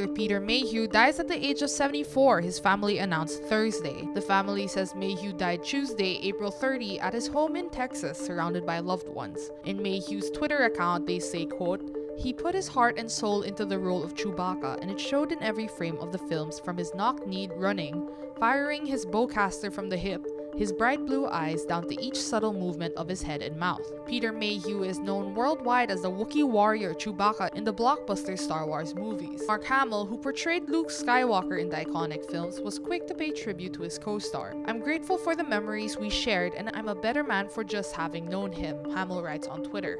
actor Peter Mayhew dies at the age of 74, his family announced Thursday. The family says Mayhew died Tuesday, April 30, at his home in Texas, surrounded by loved ones. In Mayhew's Twitter account, they say, quote, he put his heart and soul into the role of Chewbacca, and it showed in every frame of the films from his knock-kneed running, firing his bowcaster from the hip, his bright blue eyes down to each subtle movement of his head and mouth. Peter Mayhew is known worldwide as the Wookiee warrior Chewbacca in the blockbuster Star Wars movies. Mark Hamill, who portrayed Luke Skywalker in the iconic films, was quick to pay tribute to his co-star. I'm grateful for the memories we shared and I'm a better man for just having known him, Hamill writes on Twitter.